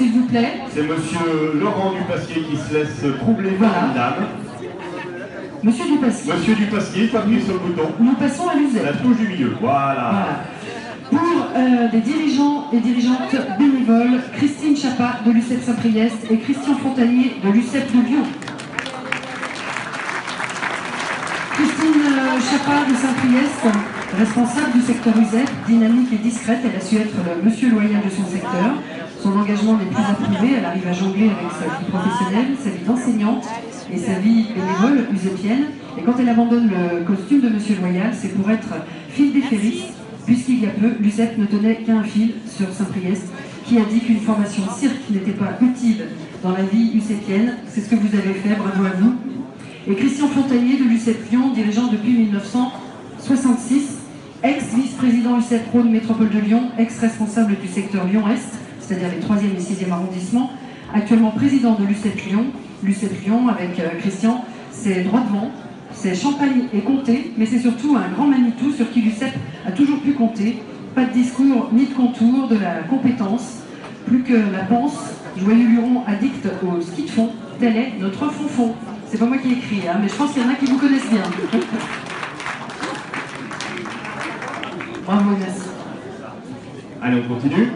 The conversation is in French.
s'il vous plaît. C'est monsieur Laurent Dupasquier qui se laisse troubler par Voilà. une dame. Monsieur Dupasquier. Monsieur Dupasquier, il appuyer sur le bouton. Nous passons à La l'usette. touche du milieu, voilà. Voilà. Pour euh, des dirigeants et dirigeantes bénévoles, Christine Chapa de l'UCEP Saint-Priest et Christian Fontanier de l'UCEP de Lyon. Christine euh, Chapa de Saint-Priest, responsable du secteur USEP, dynamique et discrète, elle a su être le monsieur loyal de son secteur. Son engagement n'est plus approuvé, elle arrive à jongler avec sa vie professionnelle, sa vie d'enseignante et sa vie bénévole usépienne. Et quand elle abandonne le costume de monsieur loyal, c'est pour être fil des ferris, puisqu'il y a peu, l'USEP ne tenait qu'un fil sur Saint-Priest, qui a dit qu'une formation cirque n'était pas utile dans la vie usépienne. C'est ce que vous avez fait, bravo à vous. Et Christian Fontanier de l'UCEP Lyon, dirigeant depuis 1966, ex-vice-président UCEP Rhône Métropole de Lyon, ex-responsable du secteur Lyon-Est, c'est-à-dire les 3e et 6e arrondissements, actuellement président de l'UCEP Lyon. L'UCEP Lyon, avec euh, Christian, c'est droit devant, c'est Champagne et Comté, mais c'est surtout un grand Manitou sur qui l'UCEP a toujours pu compter. Pas de discours ni de contour, de la compétence, plus que la panse. Joyeux Luron addict au ski de fond, tel est notre fonfon. C'est pas moi qui ai écrit, hein, mais je pense qu'il y en a qui vous connaissent bien. Bravo, merci. Allez, on continue.